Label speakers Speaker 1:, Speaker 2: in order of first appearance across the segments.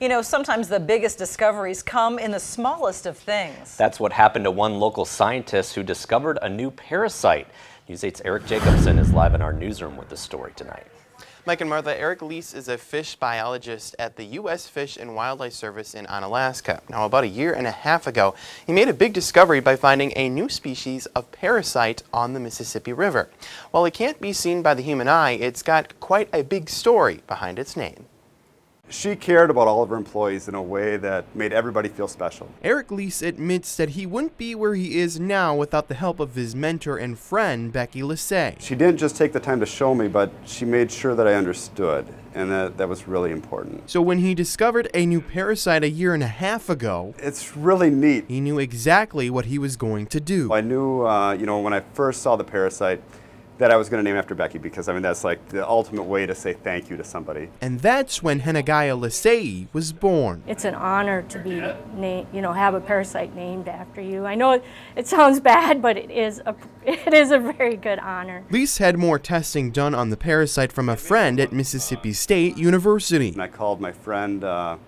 Speaker 1: You know, sometimes the biggest discoveries come in the smallest of things.
Speaker 2: That's what happened to one local scientist who discovered a new parasite. News 8's Eric Jacobson is live in our newsroom with the story tonight.
Speaker 3: Mike and Martha, Eric Leis is a fish biologist at the U.S. Fish and Wildlife Service in Onalaska. Now, about a year and a half ago, he made a big discovery by finding a new species of parasite on the Mississippi River. While it can't be seen by the human eye, it's got quite a big story behind its name.
Speaker 4: She cared about all of her employees in a way that made everybody feel special.
Speaker 3: Eric Leis admits that he wouldn't be where he is now without the help of his mentor and friend, Becky Lasee.
Speaker 4: She didn't just take the time to show me, but she made sure that I understood, and that, that was really important.
Speaker 3: So when he discovered a new parasite a year and a half ago,
Speaker 4: it's really neat.
Speaker 3: He knew exactly what he was going to do.
Speaker 4: I knew, uh, you know, when I first saw the parasite, that I was going to name after Becky because I mean that's like the ultimate way to say thank you to somebody.
Speaker 3: And that's when Henneguya laseeae was born.
Speaker 5: It's an honor to be named, you know, have a parasite named after you. I know it, it sounds bad, but it is a it is a very good honor.
Speaker 3: Leis had more testing done on the parasite from a friend at Mississippi State University.
Speaker 4: And I called my friend uh,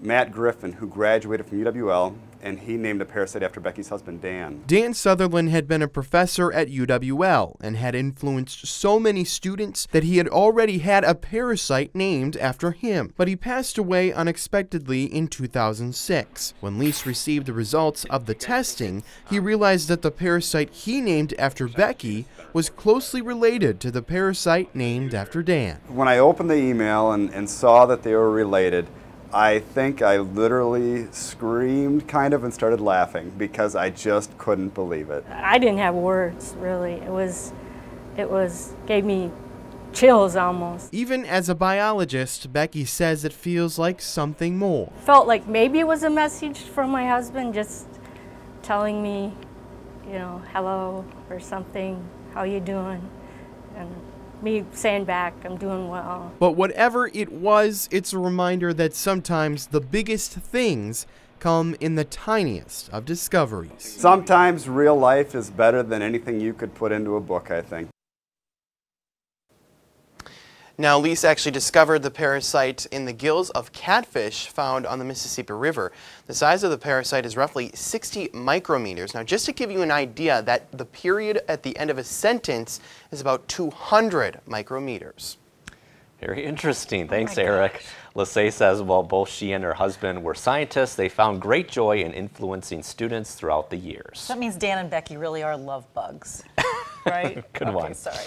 Speaker 4: Matt Griffin, who graduated from UWL, and he named a parasite after Becky's husband, Dan.
Speaker 3: Dan Sutherland had been a professor at UWL and had influenced so many students that he had already had a parasite named after him. But he passed away unexpectedly in 2006. When Leis received the results of the testing, he realized that the parasite he named after Becky was closely related to the parasite named after Dan.
Speaker 4: When I opened the email and, and saw that they were related, I think I literally screamed kind of and started laughing because I just couldn't believe it.
Speaker 5: I didn't have words really. It was it was gave me chills almost.
Speaker 3: Even as a biologist, Becky says it feels like something more.
Speaker 5: Felt like maybe it was a message from my husband just telling me, you know, hello or something, how you doing? And me saying back, I'm doing well.
Speaker 3: But whatever it was, it's a reminder that sometimes the biggest things come in the tiniest of discoveries.
Speaker 4: Sometimes real life is better than anything you could put into a book, I think. Now, Leis actually discovered the parasite in the gills of catfish found on the Mississippi River. The size of the parasite is roughly 60 micrometers. Now, just to give you an idea, that the period at the end of a sentence is about 200 micrometers.
Speaker 2: Very interesting. Oh Thanks, oh Eric. Lasee says while both she and her husband were scientists, they found great joy in influencing students throughout the years.
Speaker 1: That means Dan and Becky really are love bugs, right?
Speaker 2: Good
Speaker 1: okay,
Speaker 2: one.
Speaker 1: Sorry.